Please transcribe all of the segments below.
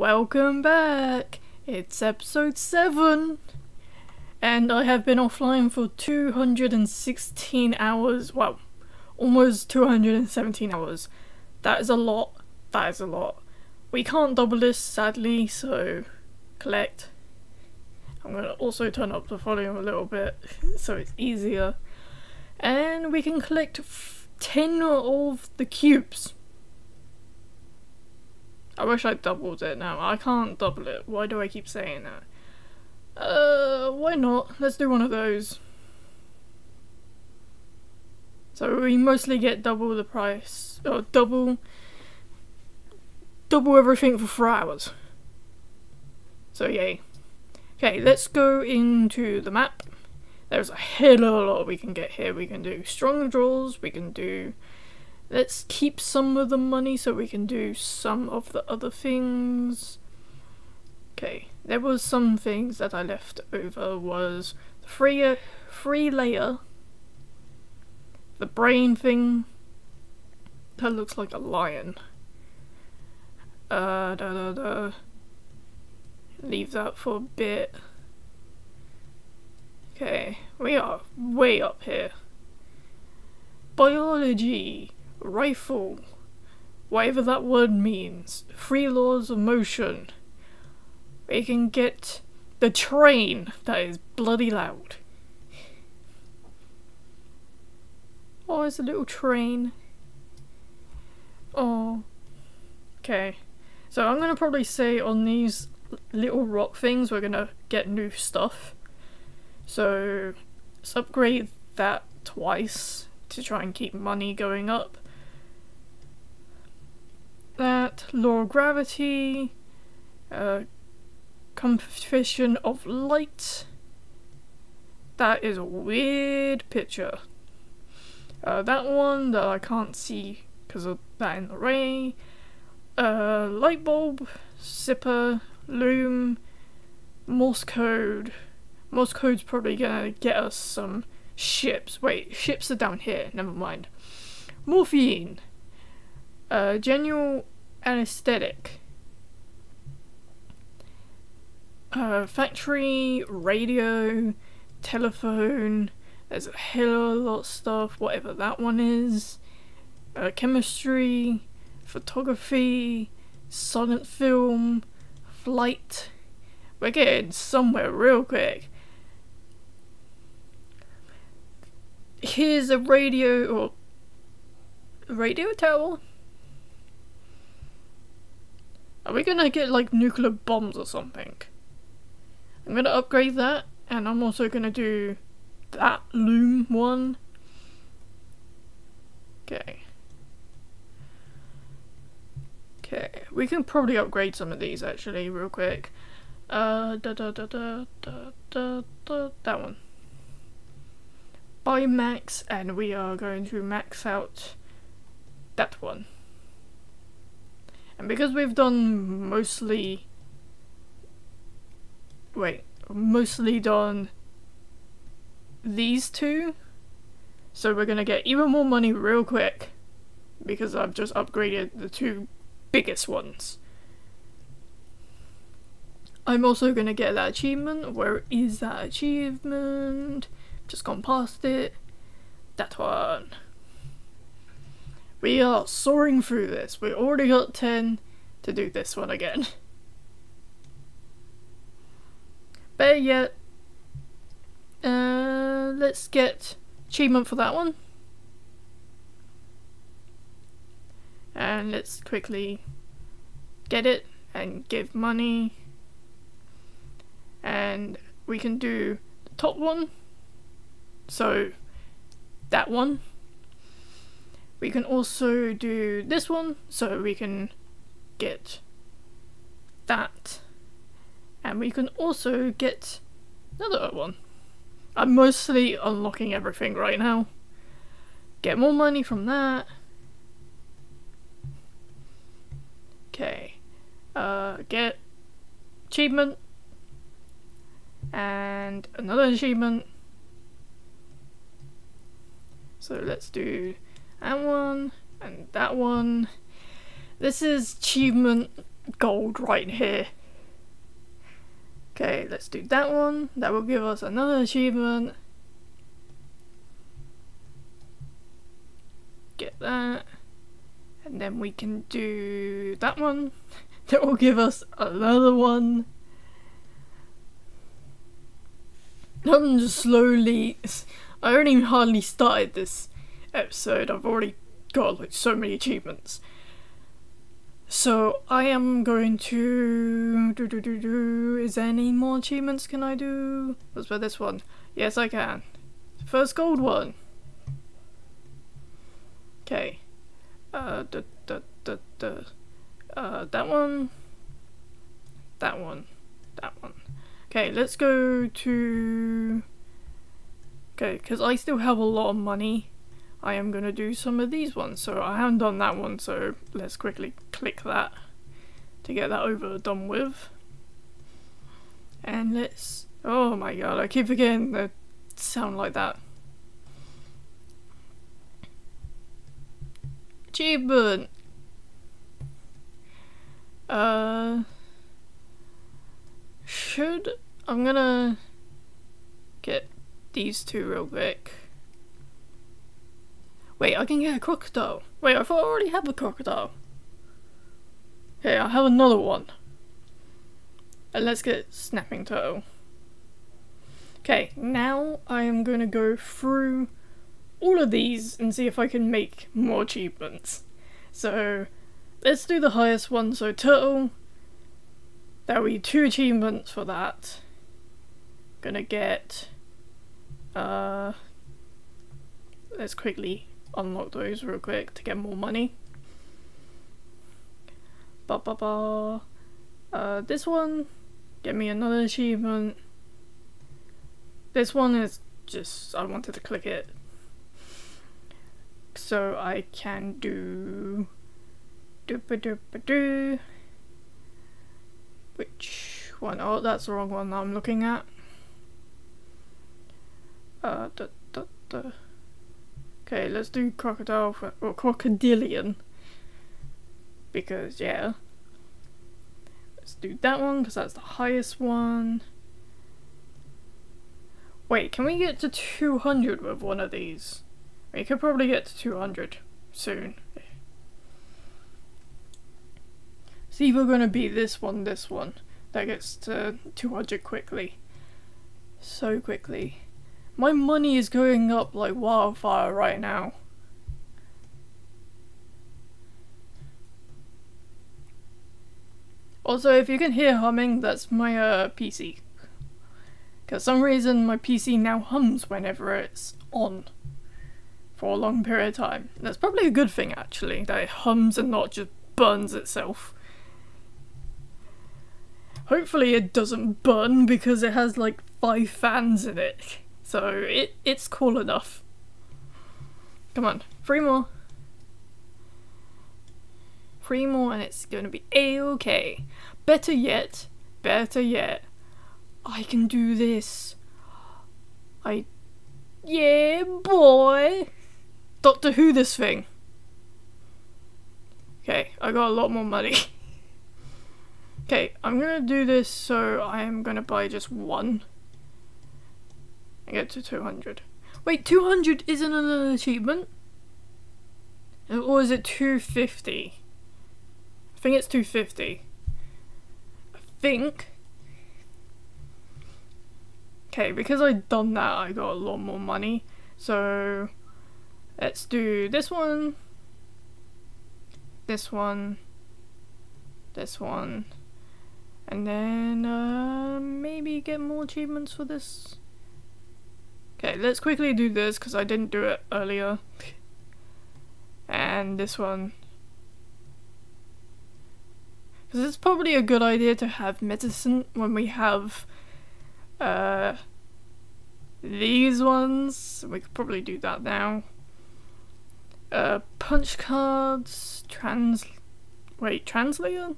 Welcome back! It's episode 7! And I have been offline for 216 hours. Well, almost 217 hours. That is a lot. That is a lot. We can't double this, sadly, so collect. I'm gonna also turn up the volume a little bit so it's easier. And we can collect 10 of the cubes. I wish I doubled it now. I can't double it. Why do I keep saying that? Uh, why not? Let's do one of those. So we mostly get double the price, or double, double everything for four hours. So yay. Okay, let's go into the map. There's a hell of a lot we can get here. We can do strong draws, we can do Let's keep some of the money so we can do some of the other things. Okay, there was some things that I left over was the free, free layer, the brain thing, that looks like a lion. Uh, da da da. Leave that for a bit. Okay, we are way up here. Biology rifle, whatever that word means, free laws of motion. We can get the train that is bloody loud. Oh, it's a little train. Oh. Okay. So I'm gonna probably say on these little rock things we're gonna get new stuff. So let's upgrade that twice to try and keep money going up that, law of gravity, uh, coefficient of light. That is a weird picture. Uh, that one that I can't see because of that in the ray. Uh, light bulb, zipper, loom, Morse code. Morse code's probably gonna get us some ships. Wait, ships are down here, never mind. Morphine. Uh, genuine anesthetic. Factory, radio, telephone, there's a hell of a lot of stuff, whatever that one is. Chemistry, photography, silent film, flight. We're getting somewhere real quick. Here's a radio or radio tower. Are we gonna get like nuclear bombs or something? I'm gonna upgrade that and I'm also gonna do that loom one. Okay. Okay, we can probably upgrade some of these actually real quick. Uh, da da da da da da da, that one. Buy max and we are going to max out that one. And because we've done mostly... Wait, mostly done these two, so we're gonna get even more money real quick because I've just upgraded the two biggest ones. I'm also gonna get that achievement. Where is that achievement? Just gone past it. That one. We are soaring through this. We already got 10 to do this one again. But yet, uh, let's get achievement for that one. And let's quickly get it and give money. And we can do the top one. So, that one. We can also do this one, so we can get that. And we can also get another one. I'm mostly unlocking everything right now. Get more money from that. Okay. Uh, get achievement. And another achievement. So let's do that one, and that one. This is achievement gold right here. Okay, let's do that one. That will give us another achievement. Get that. And then we can do that one. That will give us another one. I'm just slowly. I only hardly started this episode. I've already got like so many achievements. So I am going to do do do do. Is there any more achievements can I do? What's for this one? Yes, I can. First gold one. Okay. Uh, da, da, da, da. Uh, that one. That one. That one. Okay, let's go to... Okay, because I still have a lot of money. I am going to do some of these ones. So I haven't done that one, so let's quickly click that to get that over done with. And let's... Oh my god, I keep forgetting the sound like that. Achievement! Uh... Should... I'm gonna get these two real quick. Wait, I can get a crocodile. Wait, I already have a crocodile. Okay, I have another one. And let's get snapping turtle. Okay, now I am going to go through all of these and see if I can make more achievements. So, let's do the highest one. So, turtle, there will be two achievements for that. Gonna get, uh, let's quickly unlock those real quick to get more money. Ba ba ba. Uh, this one, get me another achievement. This one is just, I wanted to click it. So I can do, doop a doop a doo. Which one? Oh, that's the wrong one I'm looking at. Uh, da, da, da. Okay, let's do crocodile for, or crocodilian. Because, yeah. Let's do that one, because that's the highest one. Wait, can we get to 200 with one of these? We could probably get to 200 soon. It's either going to be this one, this one, that gets to 200 quickly. So quickly. My money is going up like wildfire right now. Also, if you can hear humming, that's my uh, PC. Because some reason my PC now hums whenever it's on for a long period of time. That's probably a good thing actually, that it hums and not just burns itself. Hopefully it doesn't burn because it has like five fans in it. So it it's cool enough. Come on, three more. Three more and it's gonna be a-okay. Better yet, better yet, I can do this. I... Yeah, boy! Doctor Who this thing. Okay, I got a lot more money. Okay, I'm gonna do this so I am gonna buy just one. And get to 200. Wait, 200 isn't an achievement? Or is it 250? I think it's 250. I think. Okay, because I've done that, I got a lot more money. So, let's do this one, this one, this one, and then uh, maybe get more achievements for this. Okay, let's quickly do this because I didn't do it earlier. and this one. Because it's probably a good idea to have medicine when we have uh, these ones. We could probably do that now. Uh, punch cards, trans... Wait, translator?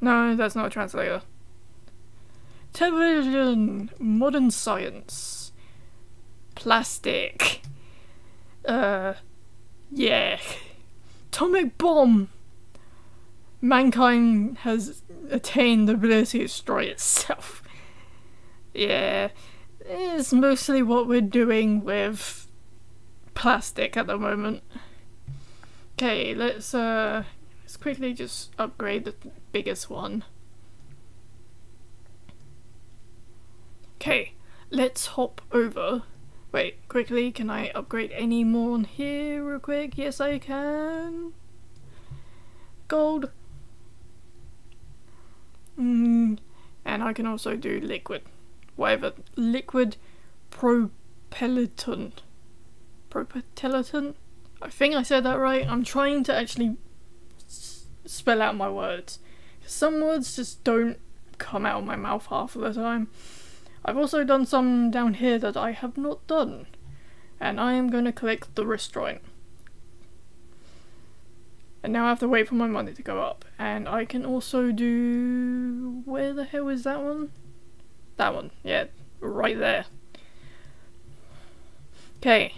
No, that's not a translator. Television, modern science, plastic, uh, yeah, atomic bomb, mankind has attained the ability to destroy itself. yeah, it's mostly what we're doing with plastic at the moment. Okay, let's uh let's quickly just upgrade the biggest one. Okay, let's hop over. Wait, quickly, can I upgrade any more on here real quick? Yes, I can. Gold. Mm, and I can also do liquid. Whatever. Liquid propellant. Propellant? I think I said that right. I'm trying to actually spell out my words. Some words just don't come out of my mouth half of the time. I've also done some down here that I have not done. And I am going to click the wrist joint. And now I have to wait for my money to go up. And I can also do... Where the hell is that one? That one. Yeah, right there. Okay.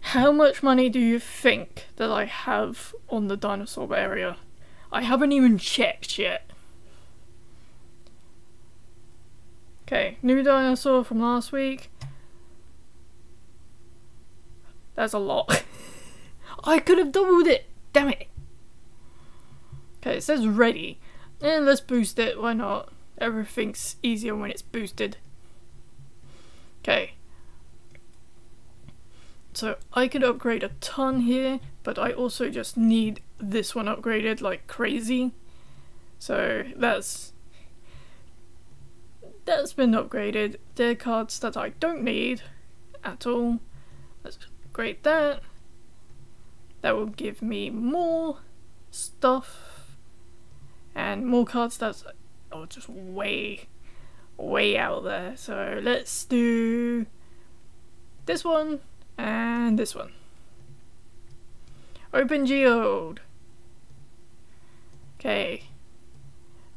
How much money do you think that I have on the dinosaur area? I haven't even checked yet. Okay, new dinosaur from last week. That's a lot. I could have doubled it! Damn it! Okay, it says ready. And let's boost it, why not? Everything's easier when it's boosted. Okay. So I could upgrade a ton here, but I also just need this one upgraded like crazy. So that's that's been upgraded. They're cards that I don't need at all. Let's upgrade that. That will give me more stuff and more cards that's oh, just way, way out there. So let's do this one and this one. Open Geode. Okay.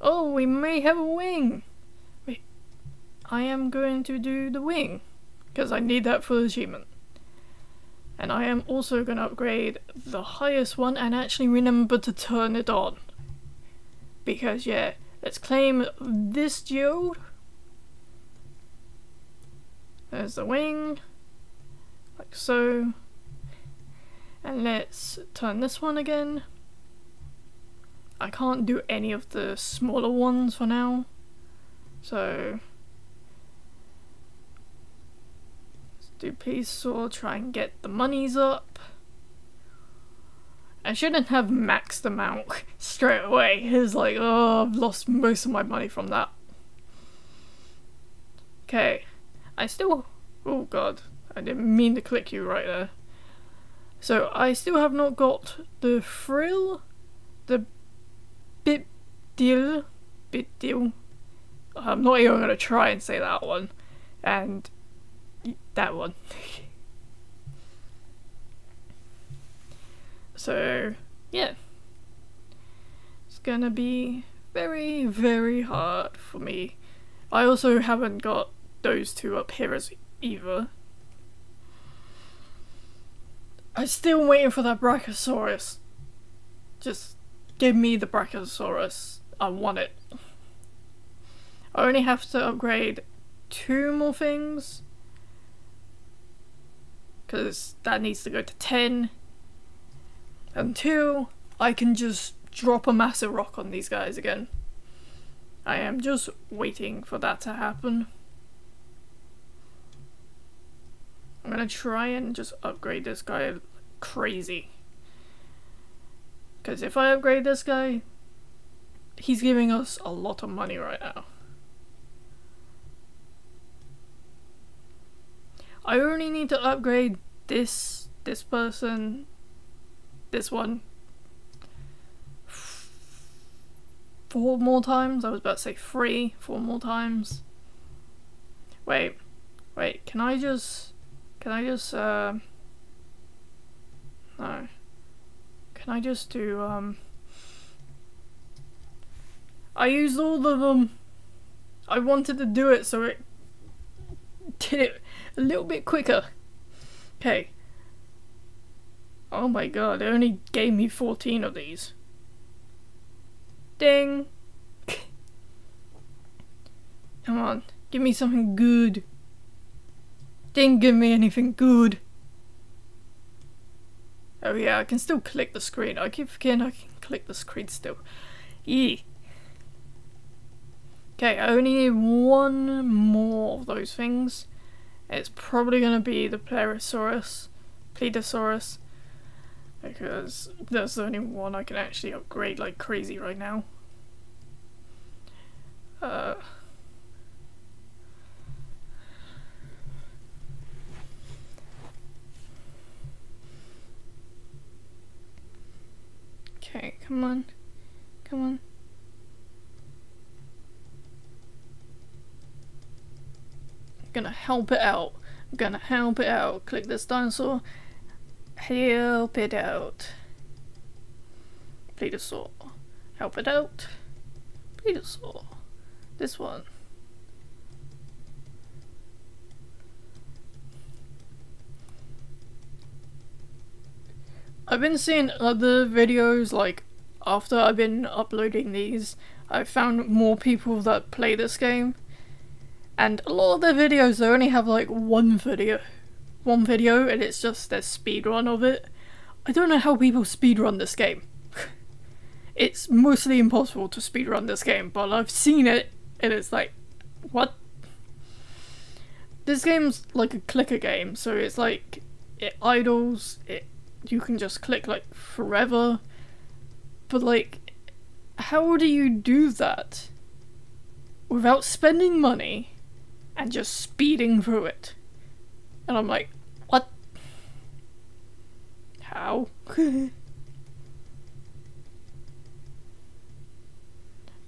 Oh, we may have a wing. I am going to do the wing because I need that for the achievement. And I am also going to upgrade the highest one and actually remember to turn it on. Because yeah, let's claim this geode. There's the wing, like so. And let's turn this one again. I can't do any of the smaller ones for now. So do peace or try and get the monies up. I shouldn't have maxed them out straight away. It's like, oh, I've lost most of my money from that. Okay. I still... Oh god. I didn't mean to click you right there. So, I still have not got the frill, the bit deal, bit deal. I'm not even going to try and say that one. And that one. so, yeah. It's gonna be very, very hard for me. I also haven't got those two up here as either. I'm still waiting for that Brachiosaurus. Just give me the Brachiosaurus. I want it. I only have to upgrade two more things because that needs to go to 10. And 2, I can just drop a massive rock on these guys again. I am just waiting for that to happen. I'm gonna try and just upgrade this guy crazy. Because if I upgrade this guy, he's giving us a lot of money right now. I only need to upgrade this, this person, this one. Four more times? I was about to say three, four more times. Wait, wait, can I just, can I just, uh, no. Can I just do, um, I used all of them. I wanted to do it so it did it a little bit quicker. Okay. Oh my god, they only gave me 14 of these. Ding. Come on, give me something good. Didn't give me anything good. Oh yeah, I can still click the screen. I keep forgetting I can click the screen still. Yeah. Okay, I only need one more of those things. It's probably going to be the Plerosaurus, Pledosaurus, because that's the only one I can actually upgrade like crazy right now. Uh... Okay, come on. Come on. Gonna help it out. Gonna help it out. Click this dinosaur. Help it out. Plesiosaur. Help it out. Plesiosaur. This one. I've been seeing other videos like after I've been uploading these I've found more people that play this game and a lot of their videos they only have like one video one video and it's just their speed run of it. I don't know how people speed run this game. it's mostly impossible to speed run this game but I've seen it and it's like what? This game's like a clicker game so it's like it idles, it you can just click like forever. But like, how do you do that without spending money and just speeding through it? And I'm like, what? How?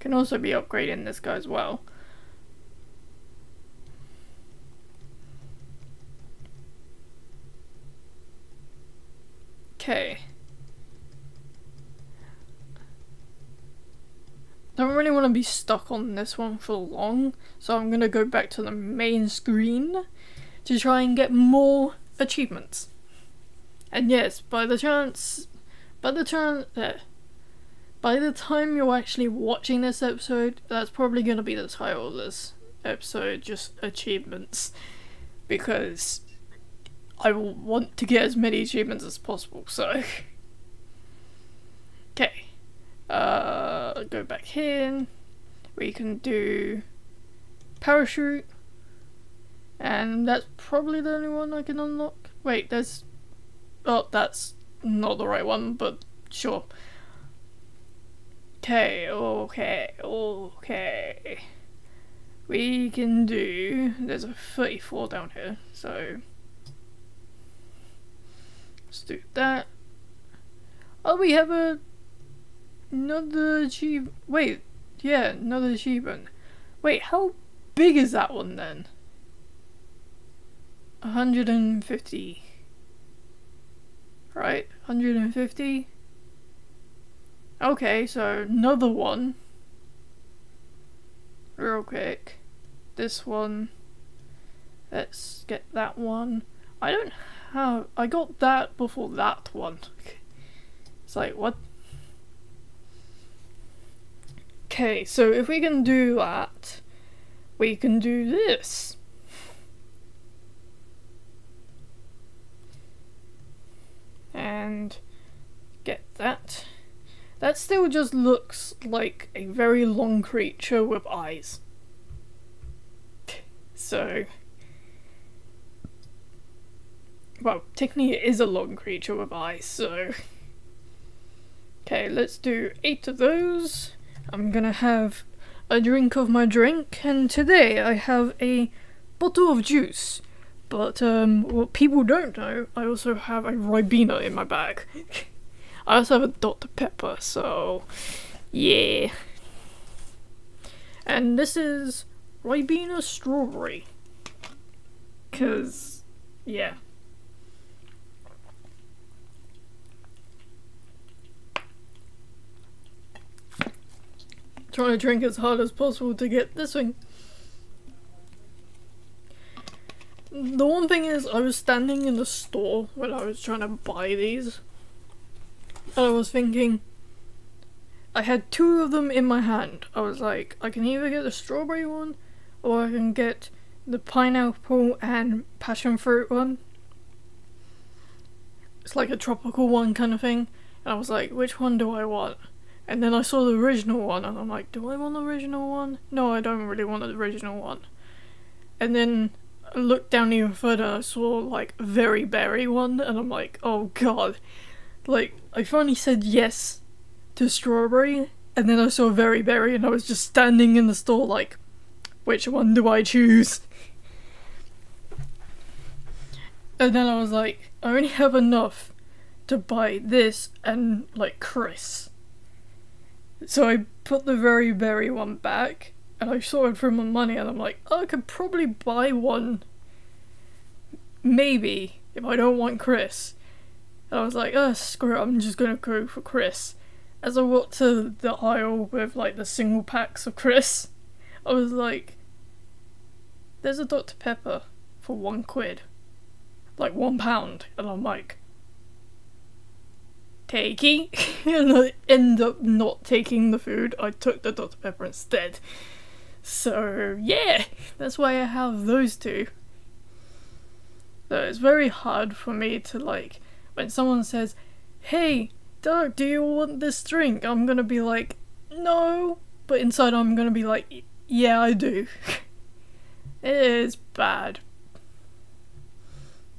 can also be upgrading this guy as well. Okay. I don't really want to be stuck on this one for long, so I'm gonna go back to the main screen to try and get more achievements. And yes, by the chance, by the chance, uh, by the time you're actually watching this episode, that's probably gonna be the title of this episode, just achievements, because I will want to get as many achievements as possible, so... okay. Uh, go back here. We can do parachute. And that's probably the only one I can unlock. Wait, there's... Oh, that's not the right one, but sure. Okay, okay, okay. We can do... There's a 34 down here, so... Let's do that. Oh, we have a another achievement. Wait, yeah, another achievement. Wait, how big is that one then? 150. Right, 150. Okay, so another one. Real quick. This one. Let's get that one. I don't have. I got that before that one. It's like what? Okay, so if we can do that, we can do this. And get that. That still just looks like a very long creature with eyes. So well, technically it is a long creature with eyes, so... Okay, let's do eight of those. I'm gonna have a drink of my drink, and today I have a bottle of juice. But um, what people don't know, I also have a Ribena in my bag. I also have a Dr. Pepper, so yeah. And this is Ribena Strawberry. Cause, yeah. Trying to drink as hard as possible to get this thing. The one thing is, I was standing in the store when I was trying to buy these, and I was thinking, I had two of them in my hand. I was like, I can either get the strawberry one or I can get the pineapple and passion fruit one. It's like a tropical one kind of thing. And I was like, which one do I want? And then I saw the original one and I'm like, do I want the original one? No, I don't really want the original one. And then I looked down even further and I saw like a very berry one and I'm like, oh god. Like, I finally said yes to strawberry and then I saw very berry and I was just standing in the store like, which one do I choose? And then I was like, I only have enough to buy this and like Chris. So I put the very berry one back and I sorted for my money and I'm like, oh, I could probably buy one maybe if I don't want Chris. And I was like, oh screw it, I'm just gonna go for Chris. As I walked to the aisle with like the single packs of Chris, I was like, there's a Dr. Pepper for one quid. Like one pound. And I'm like, takey. and I end up not taking the food. I took the Dr. Pepper instead. So yeah, that's why I have those two. So it's very hard for me to like when someone says, "Hey, Doug, do you want this drink?" I'm gonna be like, "No," but inside I'm gonna be like, "Yeah, I do." it is bad.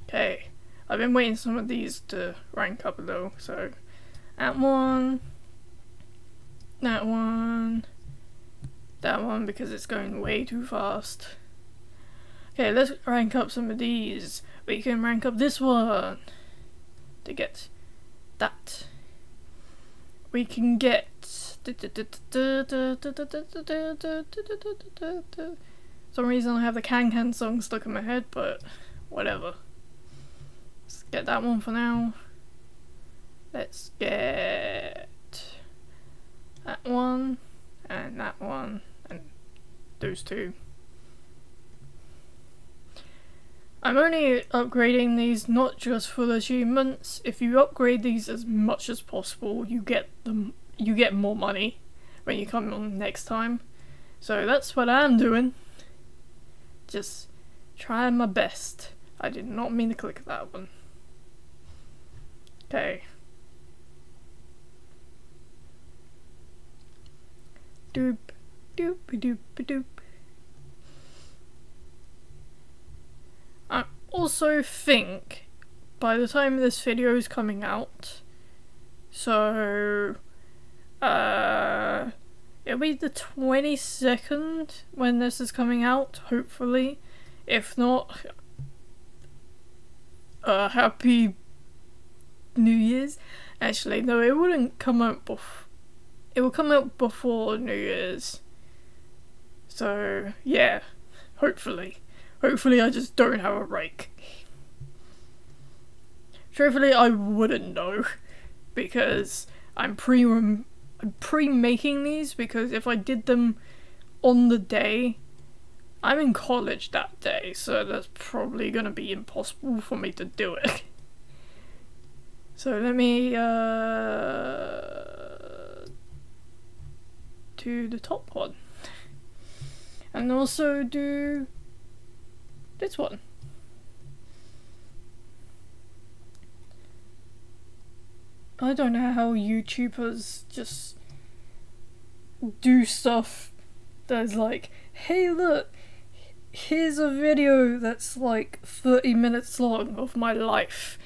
Okay, I've been waiting some of these to rank up though, so that one, that one, that one because it's going way too fast. Okay, let's rank up some of these. We can rank up this one to get that. We can get some reason I have the Can Can song stuck in my head, but whatever. Let's get that one for now. Let's get that one and that one and those two. I'm only upgrading these not just for the achievements. If you upgrade these as much as possible, you get them you get more money when you come on next time. So that's what I'm doing. Just trying my best. I did not mean to click that one. Okay. Doop doop doop doop. I also think by the time this video is coming out, so uh, it'll be the 22nd when this is coming out, hopefully. If not, uh, happy New Year's. Actually, no, it wouldn't come out before. It will come out before New Year's. So, yeah, hopefully. Hopefully I just don't have a break. Truthfully, I wouldn't know because I'm pre I'm pre-making these because if I did them on the day, I'm in college that day, so that's probably gonna be impossible for me to do it. So let me uh, do the top one, and also do this one. I don't know how YouTubers just do stuff that's like, hey look, here's a video that's like 30 minutes long of my life,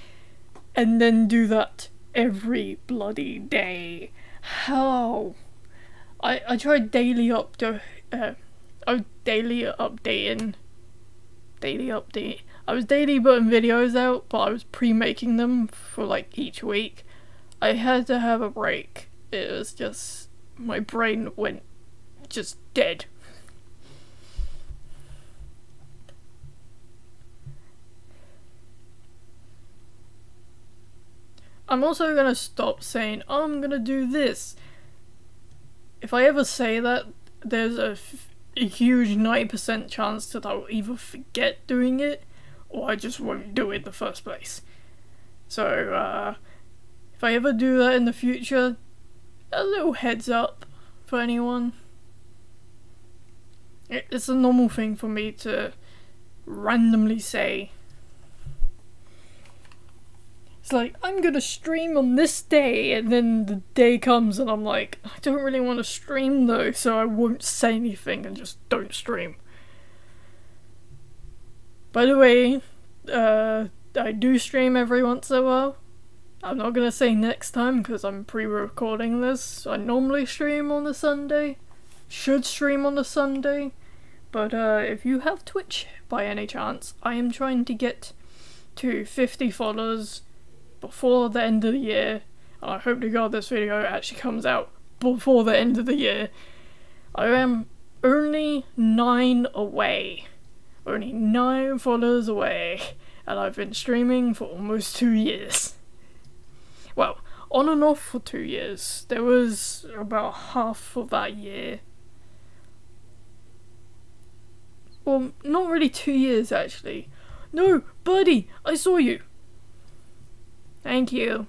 and then do that every bloody day. How? I, I tried daily update, uh, I daily updating daily update. I was daily putting videos out, but I was pre-making them for like each week. I had to have a break. It was just my brain went just dead. I'm also gonna stop saying, oh, I'm gonna do this. If I ever say that, there's a huge 90% chance that I'll either forget doing it or I just won't do it in the first place. So, uh, if I ever do that in the future, a little heads up for anyone. It's a normal thing for me to randomly say. It's like, I'm gonna stream on this day, and then the day comes and I'm like, I don't really want to stream though, so I won't say anything and just don't stream. By the way, uh, I do stream every once in a while. I'm not gonna say next time because I'm pre-recording this. I normally stream on a Sunday. Should stream on a Sunday. But uh, if you have Twitch by any chance, I am trying to get to 50 followers before the end of the year. And I hope to God this video actually comes out before the end of the year. I am only nine away. Only nine followers away. And I've been streaming for almost two years. Well, on and off for two years. There was about half of that year Well, not really two years actually. No, buddy, I saw you. Thank you.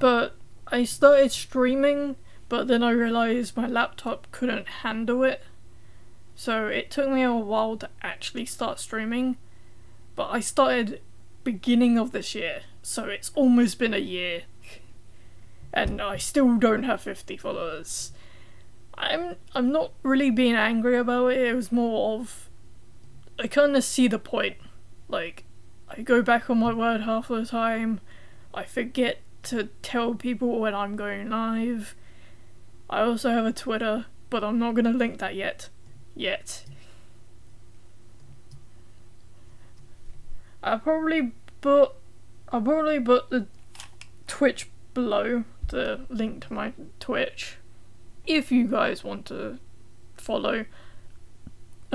But I started streaming, but then I realized my laptop couldn't handle it. So it took me a while to actually start streaming. But I started beginning of this year, so it's almost been a year. And I still don't have 50 followers. I'm I'm not really being angry about it. It was more of I kind of see the point. Like I go back on my word half the time. I forget to tell people when I'm going live. I also have a Twitter, but I'm not gonna link that yet. Yet. I'll probably put I'll probably put the Twitch below the link to my Twitch if you guys want to follow.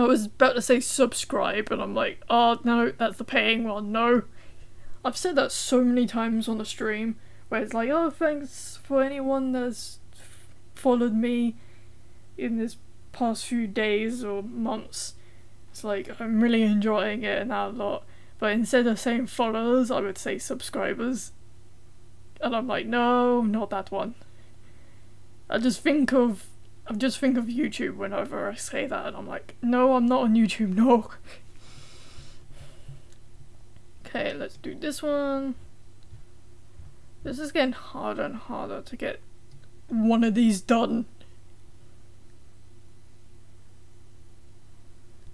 I was about to say subscribe, and I'm like, oh no, that's the paying one. No, I've said that so many times on the stream, where it's like, oh, thanks for anyone that's followed me in this past few days or months. It's like I'm really enjoying it and that a lot. But instead of saying followers, I would say subscribers. And I'm like, no, not that one. I just think of I just think of YouTube whenever I say that and I'm like, no, I'm not on YouTube, no. okay, let's do this one. This is getting harder and harder to get one of these done.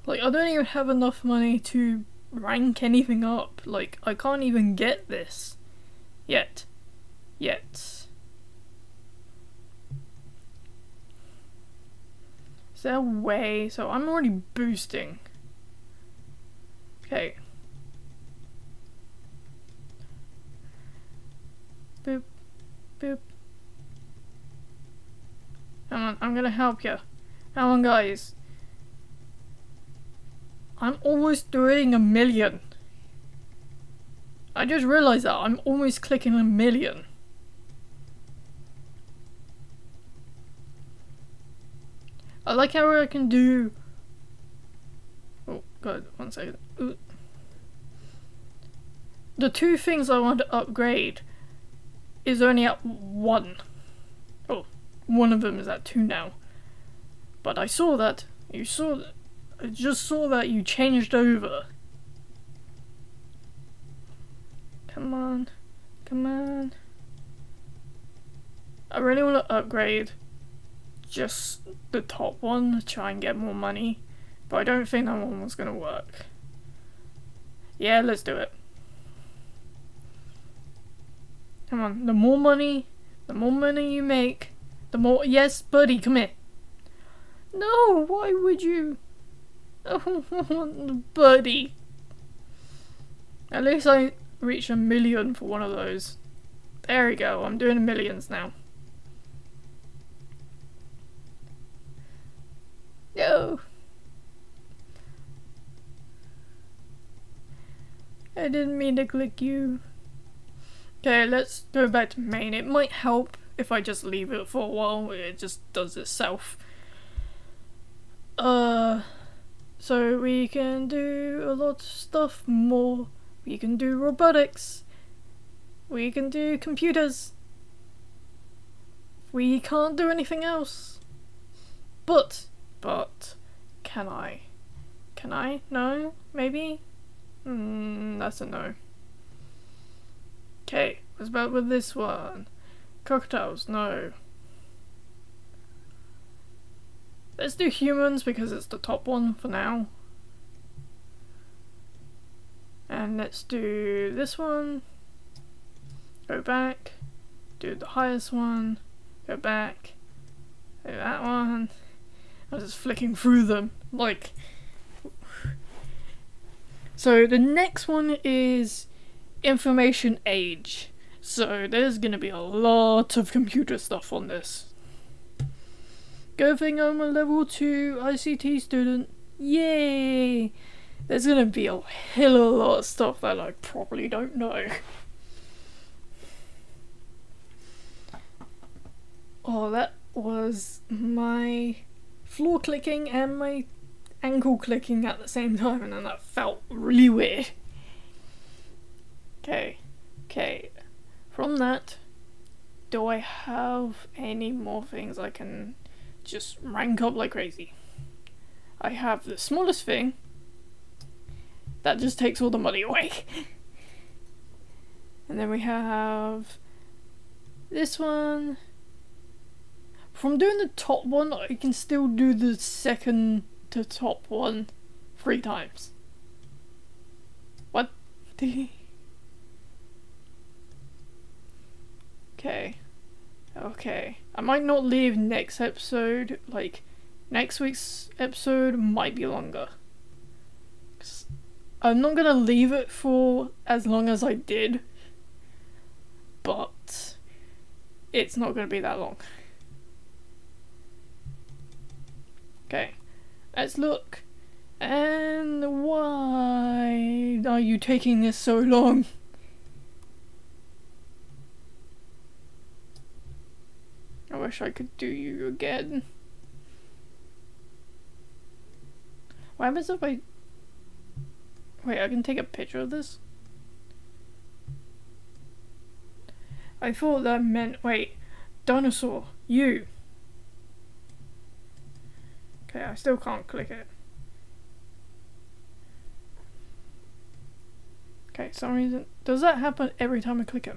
Like, I don't even have enough money to rank anything up. Like, I can't even get this. Yet. Yet. Is there a way? So I'm already boosting. Okay. Boop. Boop. Come on, I'm gonna help you. Come on, guys. I'm almost doing a million. I just realized that. I'm almost clicking a million. I like how I can do... Oh, god, one second. Ooh. The two things I want to upgrade is only at one. Oh, one of them is at two now. But I saw that. You saw that. I just saw that you changed over. Come on. Come on. I really want to upgrade just the top one to try and get more money. But I don't think that one was going to work. Yeah, let's do it. Come on, the more money, the more money you make, the more- Yes, buddy, come here. No, why would you? Oh, buddy. At least I reached a million for one of those. There we go, I'm doing millions now. No. I didn't mean to click you. Okay, let's go back to main. It might help if I just leave it for a while. It just does itself. Uh, so we can do a lot of stuff more. We can do robotics. We can do computers. We can't do anything else. But, but, can I? Can I? No? Maybe? Hmm, that's a no. Okay, what's about with this one? Crocodiles, no. Let's do humans because it's the top one for now. And let's do this one. Go back. Do the highest one. Go back. Do that one. I'm just flicking through them. Like. So the next one is information age. So there's gonna be a lot of computer stuff on this. Good thing I'm a level 2 ICT student. Yay! There's gonna be a hell of a lot of stuff that I probably don't know. Oh, that was my floor clicking and my ankle clicking at the same time, and then that felt really weird. Okay, okay. From that, do I have any more things I can just rank up like crazy? I have the smallest thing, that just takes all the money away. and then we have this one. From doing the top one, I can still do the second to top one three times. What? okay. Okay. I might not leave next episode, like, next week's episode might be longer. I'm not gonna leave it for as long as I did, but it's not gonna be that long. Okay, let's look. And why are you taking this so long? I wish I could do you again. What happens if I Wait, I can take a picture of this? I thought that meant, wait, dinosaur, you. Okay, I still can't click it. Okay, some reason, does that happen every time I click it?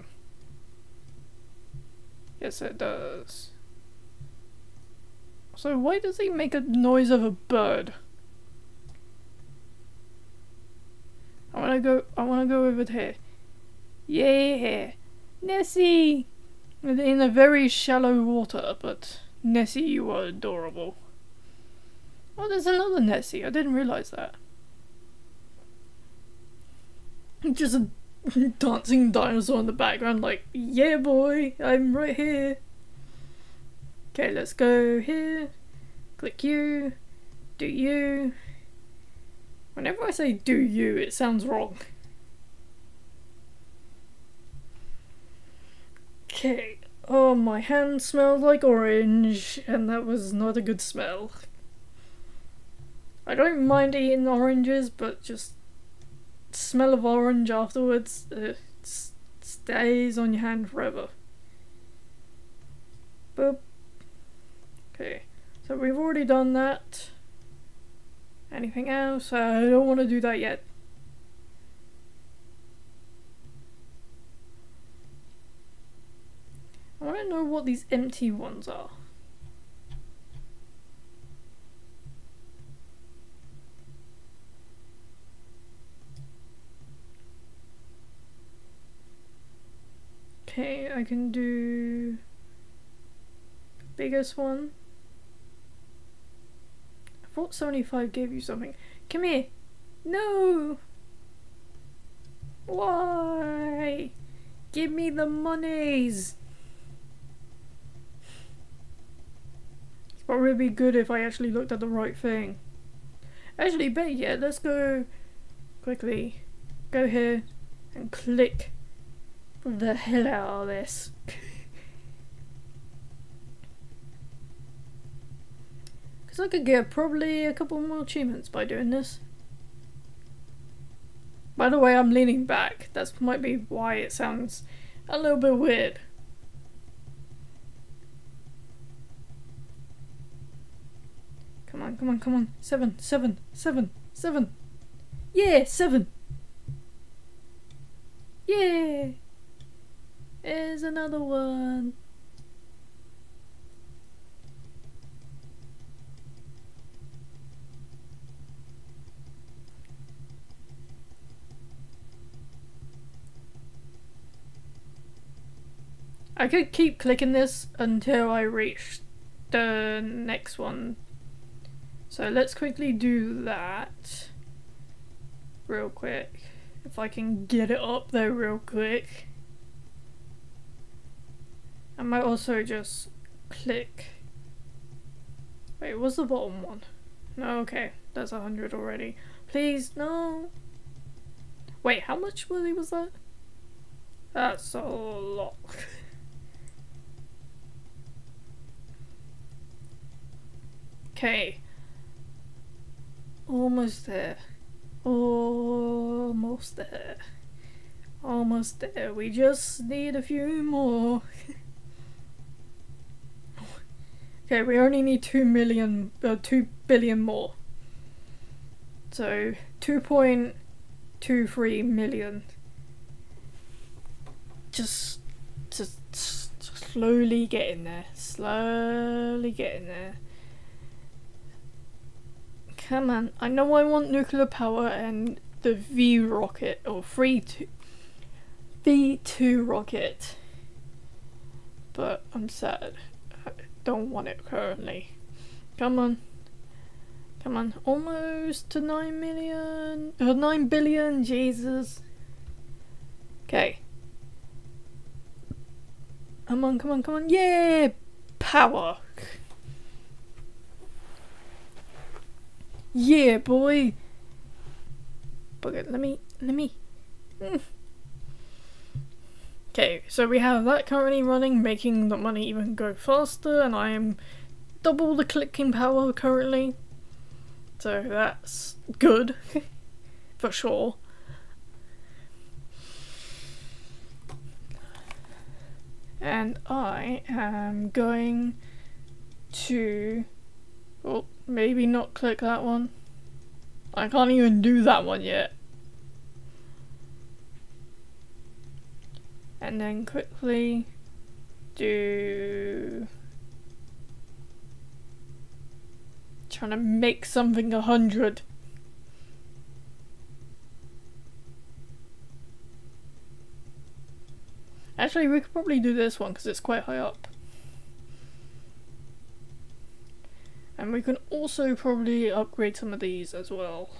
Yes, it does. So why does he make a noise of a bird? I wanna go, I wanna go over here. Yeah! Nessie! In a very shallow water, but Nessie, you are adorable. Oh, there's another Nessie. I didn't realize that. Just a dancing dinosaur in the background, like, yeah, boy, I'm right here. Okay, let's go here. Click you. Do you. Whenever I say do you, it sounds wrong. Okay. Oh, my hand smelled like orange, and that was not a good smell. I don't mind eating oranges, but just smell of orange afterwards uh, stays on your hand forever. Boop. Okay, so we've already done that. Anything else? Uh, I don't want to do that yet. I want to know what these empty ones are. Okay, I can do biggest one I thought 75 gave you something. Come here. No! Why? Give me the monies! It's probably be good if I actually looked at the right thing. Actually, better yet, let's go quickly. Go here and click the hell out of this. Because I could get probably a couple more achievements by doing this. By the way, I'm leaning back. That might be why it sounds a little bit weird. Come on, come on, come on. Seven, seven, seven, seven. Yeah, seven. Yeah. Here's another one. I could keep clicking this until I reach the next one. So let's quickly do that real quick. If I can get it up there real quick. I might also just click. Wait, what's the bottom one? No, okay, that's a hundred already. Please, no. Wait, how much money was that? That's a lot. Okay. Almost there. Almost there. Almost there. We just need a few more. okay, we only need 2 million, uh, 2 billion more. So, 2.23 million. Just, just, just slowly getting there. Slowly getting there. Come on, I know I want nuclear power and the V rocket, or V2, V2 rocket, but I'm sad. Don't want it currently. Come on. Come on, almost to 9 million, uh, 9 billion, Jesus. Okay. Come on, come on, come on, yeah! Power! Yeah, boy. But let me, let me. Mm. Okay, so we have that currently running, making the money even go faster, and I am double the clicking power currently. So that's good, for sure. And I am going to Oh, maybe not click that one. I can't even do that one yet. And then quickly do... Trying to make something a hundred. Actually, we could probably do this one because it's quite high up. And we can also probably upgrade some of these as well.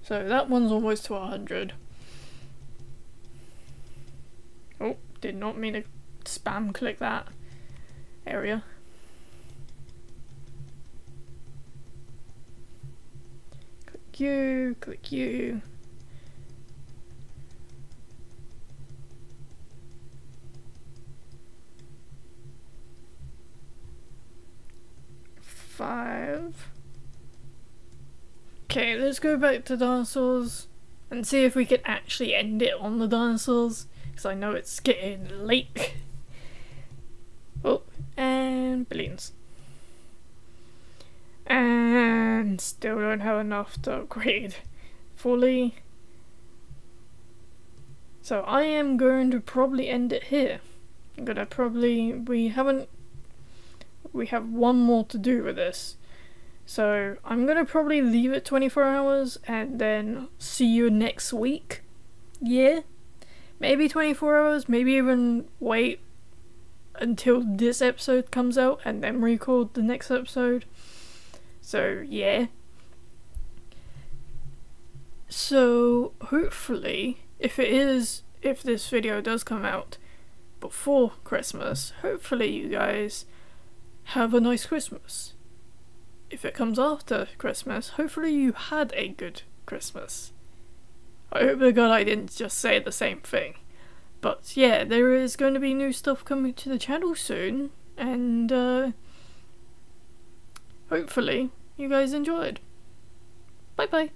So that one's almost to 100. Oh, did not mean to spam click that area. Click you, click you. five. Okay, let's go back to dinosaurs and see if we can actually end it on the dinosaurs because I know it's getting late. oh, and billions. And still don't have enough to upgrade fully. So I am going to probably end it here. I'm gonna probably, we haven't we have one more to do with this. So I'm gonna probably leave it 24 hours and then see you next week. Yeah? Maybe 24 hours, maybe even wait until this episode comes out and then record the next episode. So, yeah. So, hopefully, if it is, if this video does come out before Christmas, hopefully you guys have a nice Christmas. If it comes after Christmas, hopefully you had a good Christmas. I hope to God I didn't just say the same thing. But yeah, there is going to be new stuff coming to the channel soon, and uh, hopefully you guys enjoyed. Bye bye.